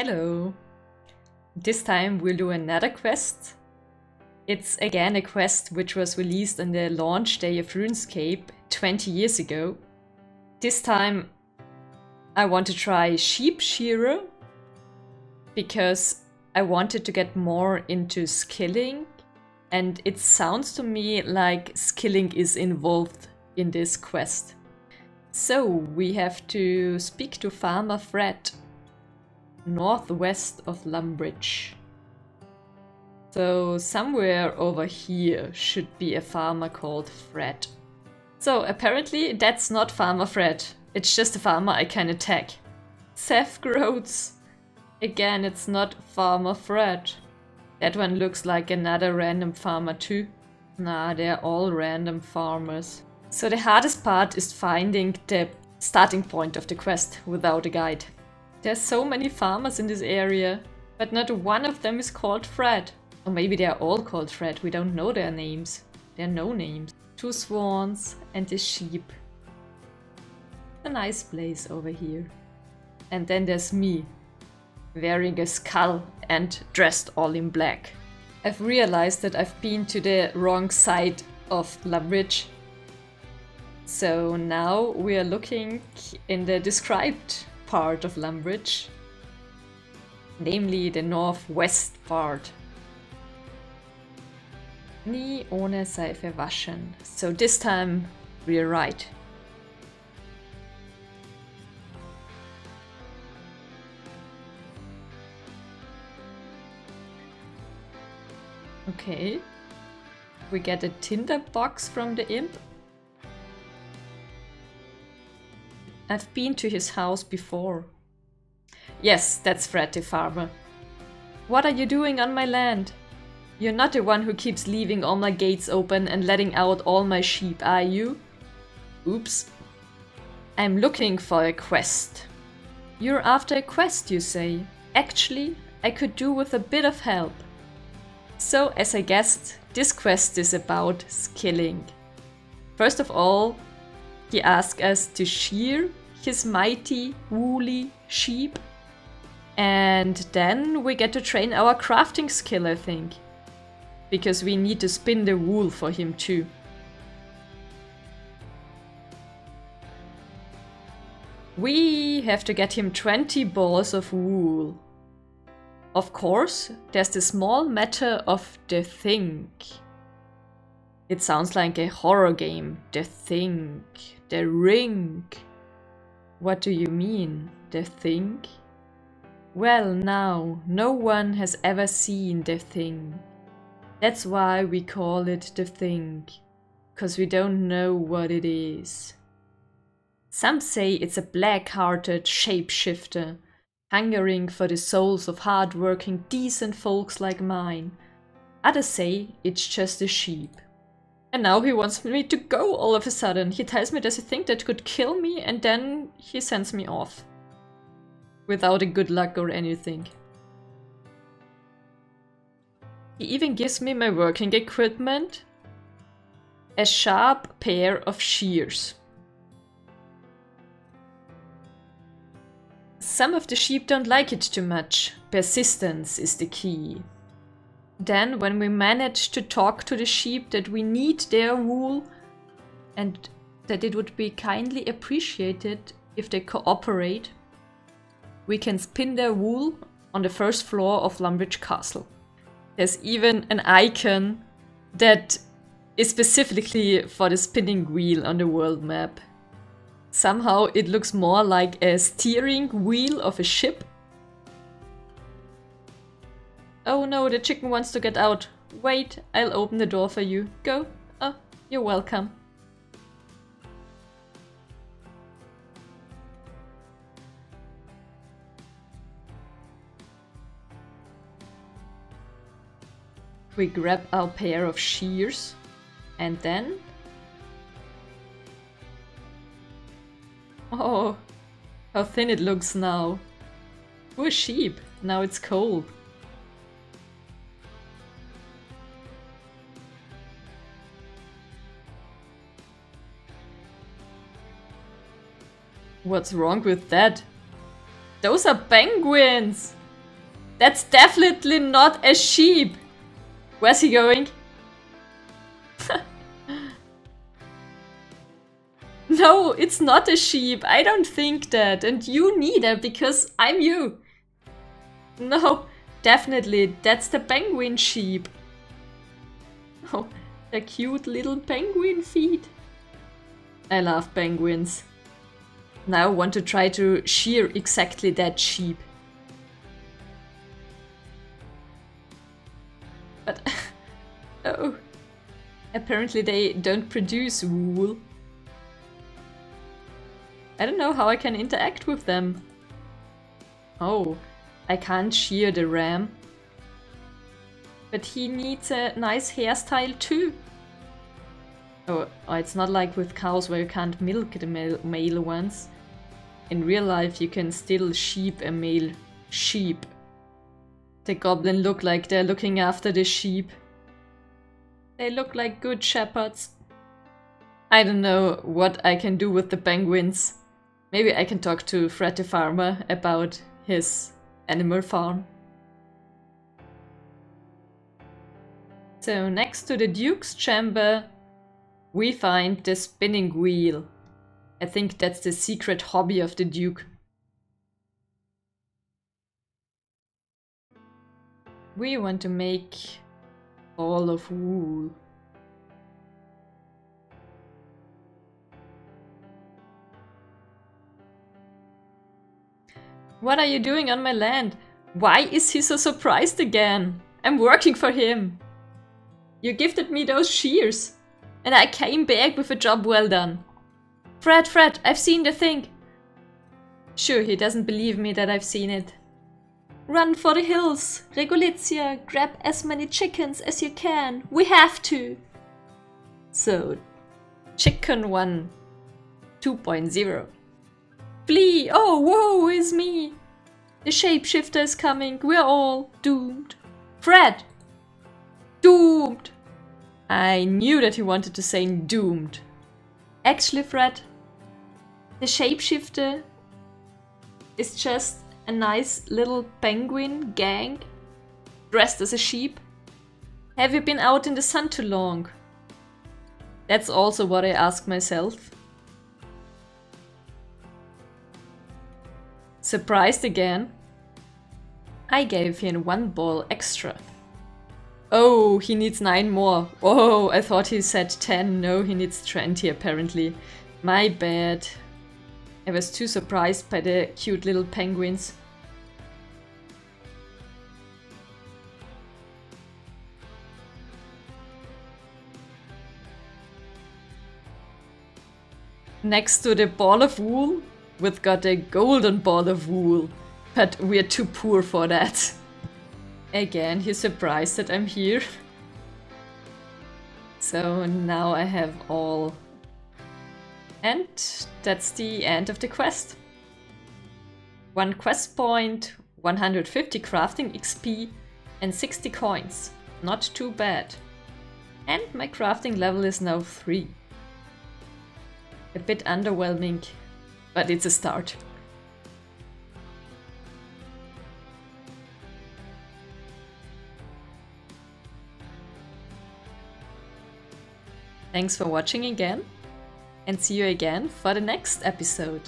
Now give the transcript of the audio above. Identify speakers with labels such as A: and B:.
A: Hello. This time we'll do another quest. It's again a quest which was released on the launch day of RuneScape 20 years ago. This time I want to try Sheep Shearer because I wanted to get more into skilling and it sounds to me like skilling is involved in this quest. So we have to speak to Farmer Fred, northwest of Lumbridge. So somewhere over here should be a farmer called Fred. So apparently that's not Farmer Fred, it's just a farmer I can attack. Seth Groats! Again, it's not Farmer Fred. That one looks like another random farmer too. Nah, they're all random farmers. So the hardest part is finding the starting point of the quest without a guide. There's so many farmers in this area, but not one of them is called Fred. Or maybe they are all called Fred, we don't know their names. They're no names. Two swans and a sheep. A nice place over here. And then there's me, wearing a skull and dressed all in black. I've realized that I've been to the wrong side of Lumbridge. So now we are looking in the described part of Lumbridge, namely the northwest part. Nie ohne Seife waschen. So this time we're right. Okay. We get a tinder box from the imp. I've been to his house before. Yes, that's Fred the farmer. What are you doing on my land? You're not the one who keeps leaving all my gates open and letting out all my sheep, are you? Oops. I'm looking for a quest. You're after a quest, you say. Actually, I could do with a bit of help. So, as I guessed, this quest is about skilling. First of all, he asks us to shear his mighty, woolly sheep. And then we get to train our crafting skill, I think. Because we need to spin the wool for him too. We have to get him 20 balls of wool. Of course, there's the small matter of the thing. It sounds like a horror game. The thing. The ring. What do you mean, the thing? Well, now, no one has ever seen the thing. That's why we call it the thing. Cause we don't know what it is. Some say it's a black-hearted shapeshifter hungering for the souls of hard-working, decent folks like mine. Others say it's just a sheep. And now he wants me to go all of a sudden. He tells me there's a thing that could kill me and then he sends me off. Without a good luck or anything. He even gives me my working equipment. A sharp pair of shears. Some of the sheep don't like it too much. Persistence is the key. Then, when we manage to talk to the sheep that we need their wool and that it would be kindly appreciated if they cooperate, we can spin their wool on the first floor of Lumbridge Castle. There's even an icon that is specifically for the spinning wheel on the world map. Somehow it looks more like a steering wheel of a ship. Oh no, the chicken wants to get out. Wait, I'll open the door for you. Go. Oh, you're welcome. We grab our pair of shears and then Oh, how thin it looks now. Poor sheep, now it's cold. What's wrong with that? Those are penguins! That's definitely not a sheep! Where's he going? no, it's not a sheep. I don't think that. And you neither, because I'm you. No, definitely. That's the penguin sheep. Oh, the cute little penguin feet. I love penguins. Now want to try to shear exactly that sheep. But... oh. Apparently they don't produce wool. I don't know how I can interact with them. Oh, I can't shear the ram. But he needs a nice hairstyle too. Oh, oh, it's not like with cows where you can't milk the male, male ones. In real life you can still sheep a male sheep. The goblin look like they're looking after the sheep. They look like good shepherds. I don't know what I can do with the penguins. Maybe I can talk to Fred the farmer about his animal farm. So next to the Duke's chamber we find the spinning wheel. I think that's the secret hobby of the Duke. We want to make all of wool. What are you doing on my land? Why is he so surprised again? I'm working for him. You gifted me those shears. And I came back with a job well done. Fred, Fred, I've seen the thing. Sure, he doesn't believe me that I've seen it. Run for the hills, Regolizia, grab as many chickens as you can. We have to. So, chicken 1 2.0. Flee! Oh, woe is me! The shapeshifter is coming. We're all doomed. Fred! Doomed! I knew that he wanted to say doomed. Actually, Fred, the shapeshifter is just a nice little penguin gang dressed as a sheep. Have you been out in the sun too long? That's also what I ask myself. Surprised again? I gave him one ball extra. Oh, he needs 9 more. Oh, I thought he said 10. No, he needs 20 apparently. My bad. I was too surprised by the cute little penguins. Next to the ball of wool, we've got a golden ball of wool. But we're too poor for that. Again, he's surprised that I'm here. so now I have all. And that's the end of the quest. One quest point, 150 crafting XP and 60 coins. Not too bad. And my crafting level is now 3. A bit underwhelming, but it's a start. Thanks for watching again and see you again for the next episode.